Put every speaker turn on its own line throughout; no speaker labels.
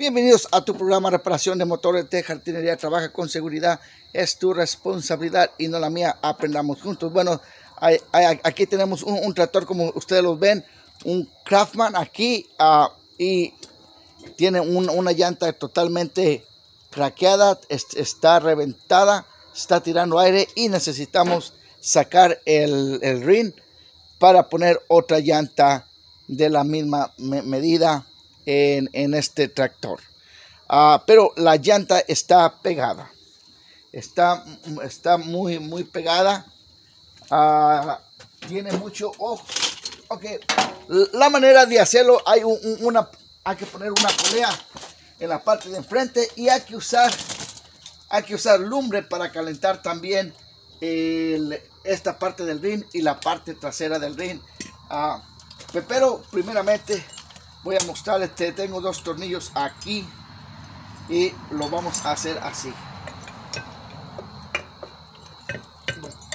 Bienvenidos a tu programa Reparación de Motores de Jardinería. Trabaja con seguridad, es tu responsabilidad y no la mía. Aprendamos juntos. Bueno, aquí tenemos un, tractor como ustedes lo ven, un Craftman aquí ah, y tiene un- una llanta totalmente craqueada, es- está reventada, está tirando aire y necesitamos sacar el, el ring para poner otra llanta de la misma me- medida en, en este tractor. Ah, pero la llanta está pegada. Está, está muy, muy pegada. Ah, tiene mucho ojo. La manera de hacerlo, hay un- un- una, hay que poner una polea en la parte de enfrente y hay que usar, hay que usar lumbre para calentar también esta parte del ring y la parte trasera del ring. Ah, pe- pero primeramente voy a mostrarles, te- tengo dos tornillos aquí y lo vamos a hacer así.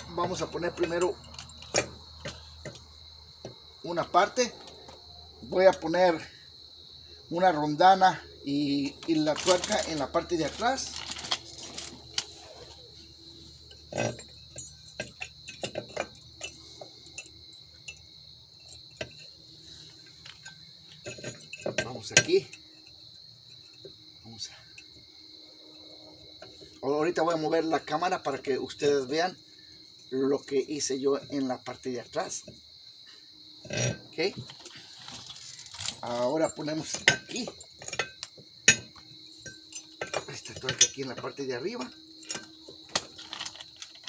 Vamos a poner primero una parte. Voy a poner una rondana y, y la tuerca en la parte de atrás. Vamos aquí. Vamos a... Ahorita voy a mover la cámara para que ustedes vean lo que hice yo en la parte de atrás. Ok. Ahora ponemos aquí. Esta tuerca aquí en la parte de arriba.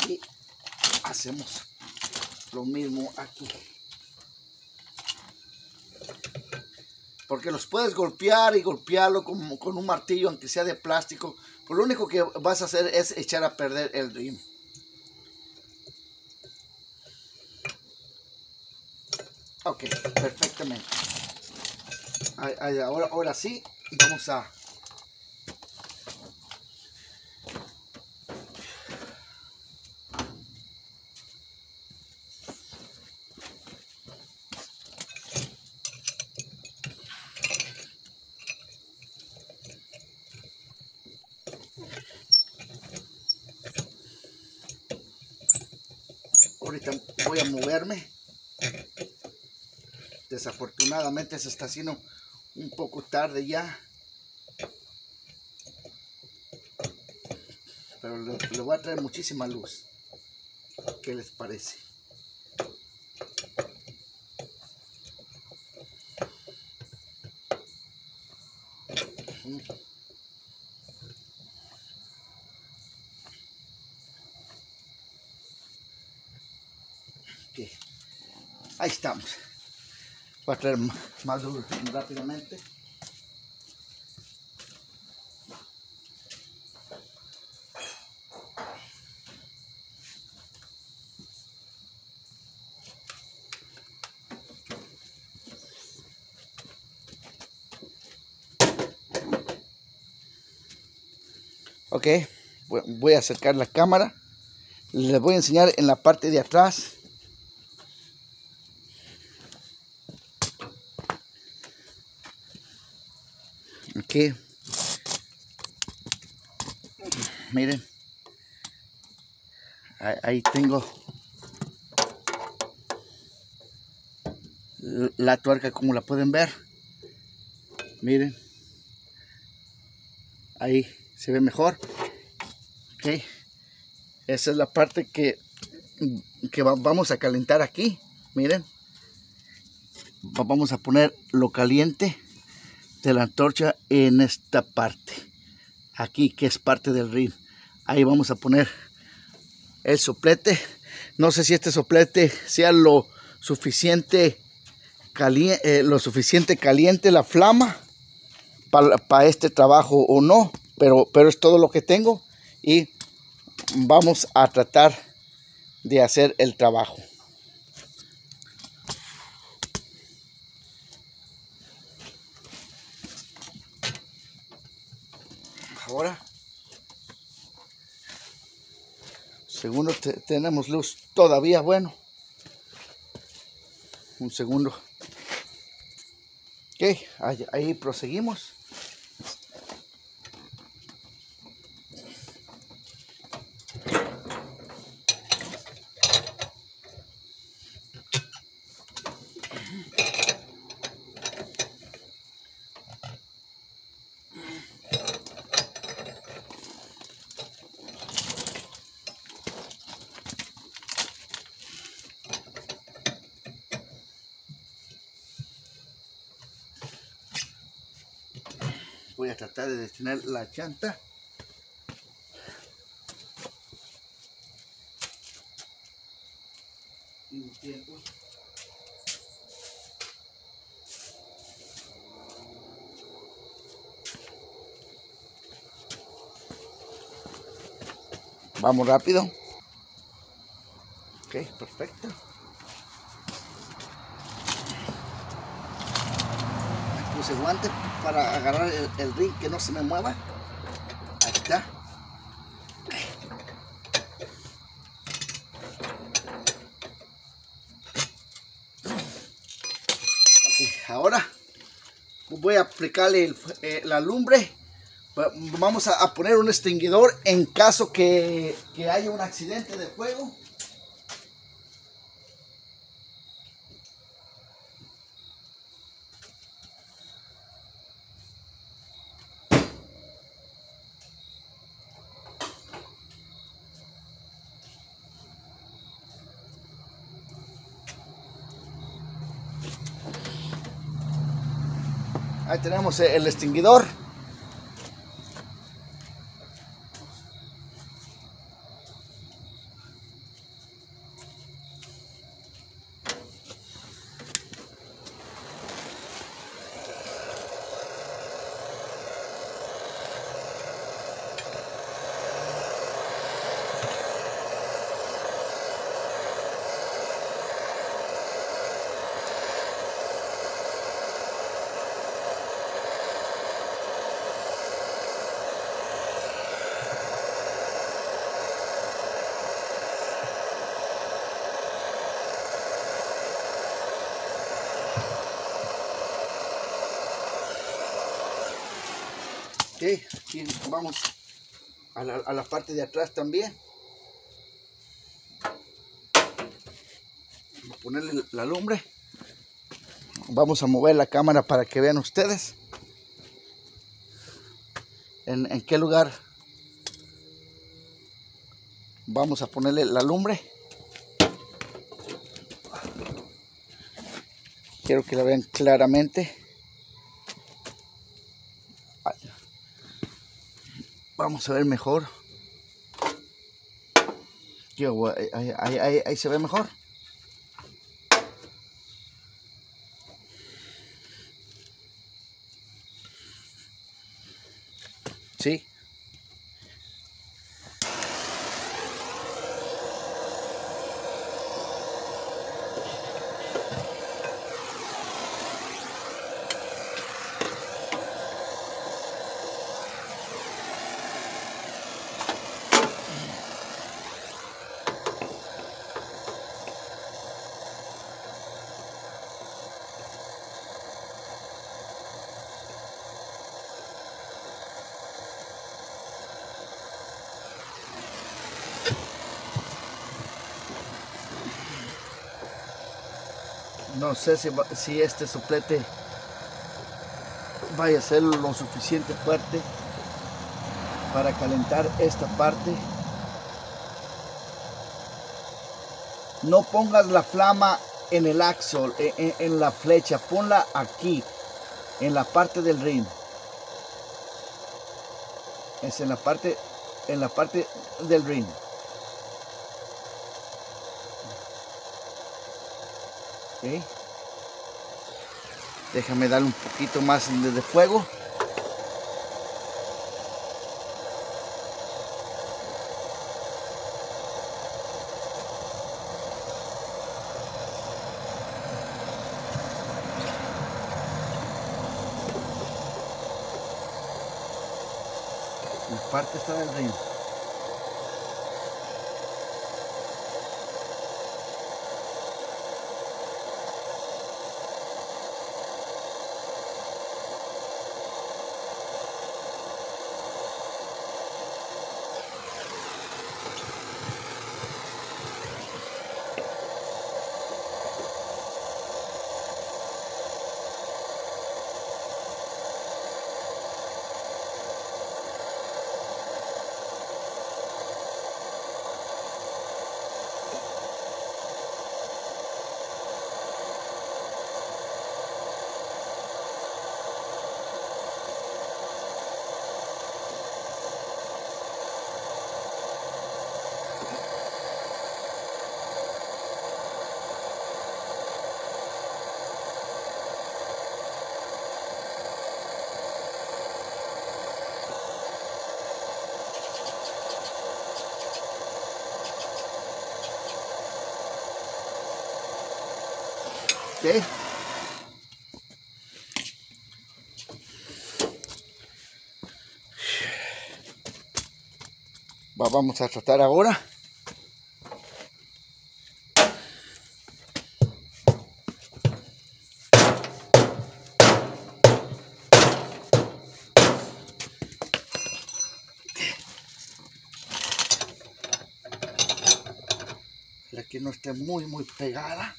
Y hacemos lo mismo aquí. Porque los puedes golpear y golpearlo con, con un martillo, aunque sea de plástico. Pues lo único que vas a hacer es echar a perder el rim. Ok, perfectamente. Ahora, ahora sí, vamos a... a moverme. Desafortunadamente se está haciendo un poco tarde ya. Pero le, le voy a traer muchísima luz. ¿Qué les parece? Ahí estamos. Voy a traer más luz rápidamente. Ok, voy a acercar la cámara. Les voy a enseñar en la parte de atrás. Miren. Ahí, tengo la tuerca como la pueden ver. Miren. Ahí se ve mejor. Ok. Esa es la parte que, que va- vamos a calentar aquí. Miren. Va- Vamos a poner lo caliente de la antorcha en esta parte. Aquí que es parte del ring. Ahí vamos a poner el soplete. No sé si este soplete sea lo suficiente caliente, lo suficiente caliente la flama para este trabajo o no, pero, pero es todo lo que tengo y vamos a tratar de hacer el trabajo. Ahora, segundo, te- tenemos luz todavía, bueno. Un segundo. Ok, ahí, ahí proseguimos. Tratar de detener la llanta. Vamos rápido. Ok, perfecto. Puse guante para agarrar el, ring que no se me mueva. Ahí está. Ahora voy a aplicarle eh, la lumbre. Va- Vamos a, a poner un extinguidor en caso que, que haya un accidente de fuego. Tenemos el extinguidor. Ok, aquí vamos a la, a la parte de atrás también. Vamos a ponerle la lumbre. Vamos a mover la cámara para que vean ustedes en, en qué lugar vamos a ponerle la lumbre. Quiero que la vean claramente. Vamos a ver mejor. Yo, ahí, ahí, ahí, ahí se ve mejor. Sí. No sé si, este soplete vaya a ser lo suficiente fuerte para calentar esta parte. No pongas la flama en el axol, en, en- en la flecha, ponla aquí, en la parte del ring. Es en la parte, en la parte del ring. Déjame darle un poquito más de, fuego. La parte está del ring. Vamos a tratar ahora. que no esté muy muy pegada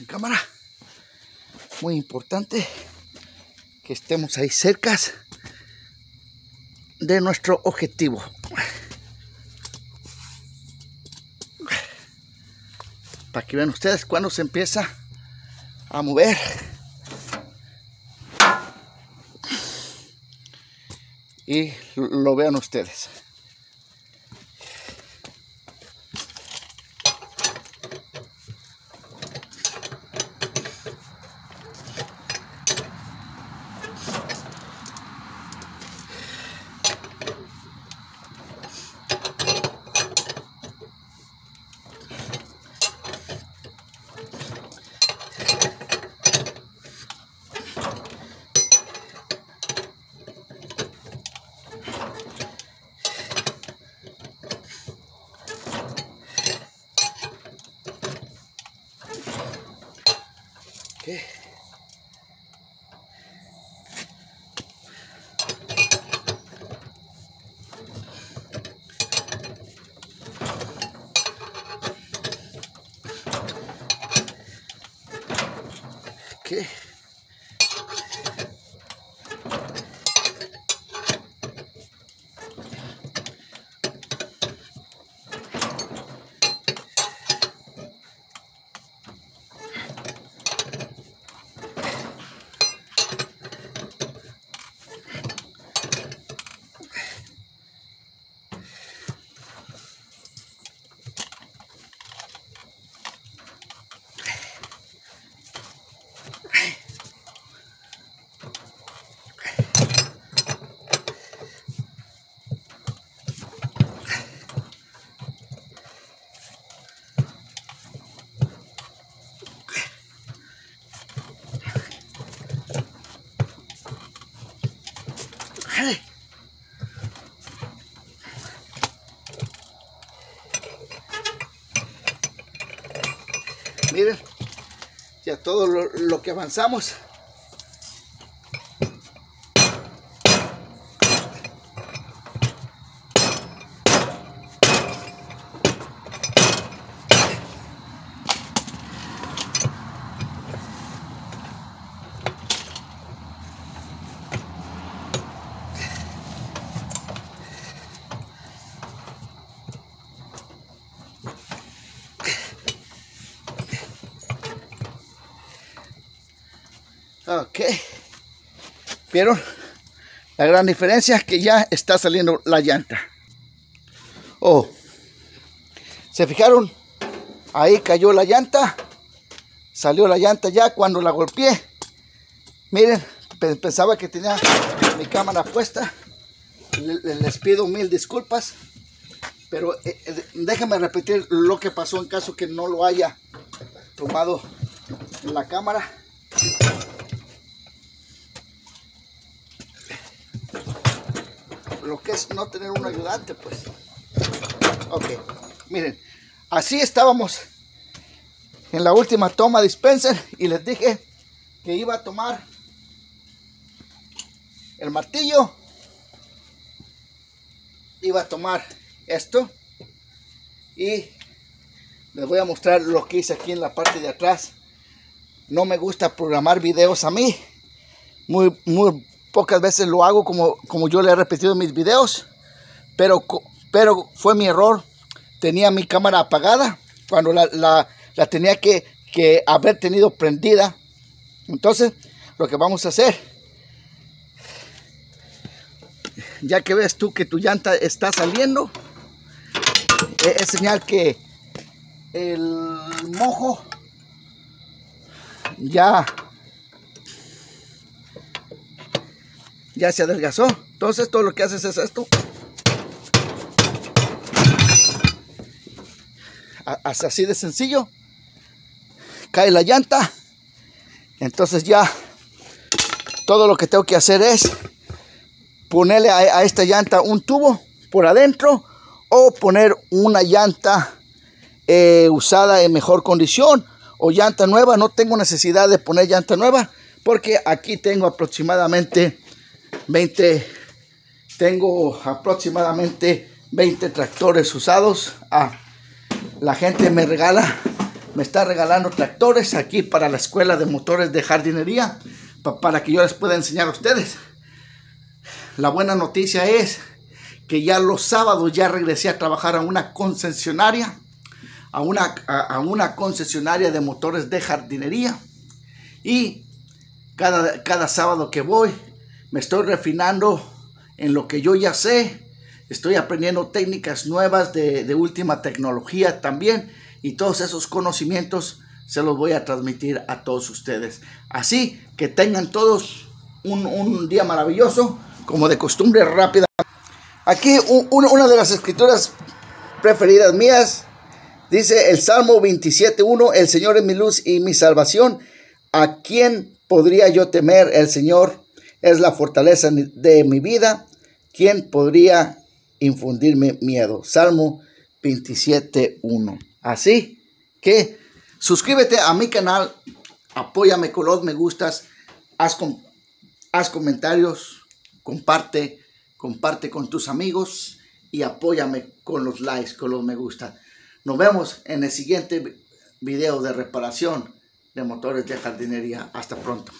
en cámara. Muy importante que estemos ahí cerca de nuestro objetivo. Para que vean ustedes cuando se empieza a mover. Y lo vean ustedes. Okay. Todo lo, que avanzamos Ok. ¿Vieron? La gran diferencia es que ya está saliendo la llanta. Oh. ¿Se fijaron? Ahí cayó la llanta. Salió la llanta ya cuando la golpeé. Miren, pensaba que tenía mi cámara puesta. Les pido mil disculpas. Pero eh, eh, déjenme repetir lo que pasó en caso que no lo haya tomado la cámara. Lo que es no tener un ayudante, pues. Ok, miren, así estábamos en la última toma dispenser y les dije que iba a tomar el martillo, iba a tomar esto y les voy a mostrar lo que hice aquí en la parte de atrás. No me gusta programar videos a mí. Muy, muy Pocas veces lo hago como, como yo le he repetido en mis videos. Pero, pero fue mi error. Tenía mi cámara apagada. Cuando la, tenía que, que haber tenido prendida. Entonces, lo que vamos a hacer, ya que ves tú que tu llanta está saliendo, e-, es señal que el mojo ya ya se adelgazó. Entonces todo lo que haces es esto. Así de sencillo. Cae la llanta. Entonces ya todo lo que tengo que hacer es ponerle a, esta llanta un tubo por adentro o poner una llanta eh, usada en mejor condición o llanta nueva. No tengo necesidad de poner llanta nueva porque aquí tengo aproximadamente 20, tengo aproximadamente 20 tractores usados. Ah, la gente me regala, me está regalando tractores aquí para la escuela de motores de jardinería para que yo les pueda enseñar a ustedes. La buena noticia es que ya los sábados ya regresé a trabajar a una concesionaria, a una, a, una concesionaria de motores de jardinería. Y cada, cada sábado que voy, me estoy refinando en lo que yo ya sé. Estoy aprendiendo técnicas nuevas de, última tecnología también. Y todos esos conocimientos se los voy a transmitir a todos ustedes. Así que tengan todos un, un día maravilloso, como de costumbre rápida. Aquí una de las escrituras preferidas mías dice el Salmo 27.1, el Señor es mi luz y mi salvación. ¿A quién podría yo temer? El Señor es la fortaleza de mi vida. ¿Quién podría infundirme miedo? Salmo 27.1. Así que suscríbete a mi canal, apóyame con los me gustas, haz, haz comentarios, comparte comparte con tus amigos y apóyame con los likes, con los me gusta. Nos vemos en el siguiente video de reparación de motores de jardinería. Hasta pronto.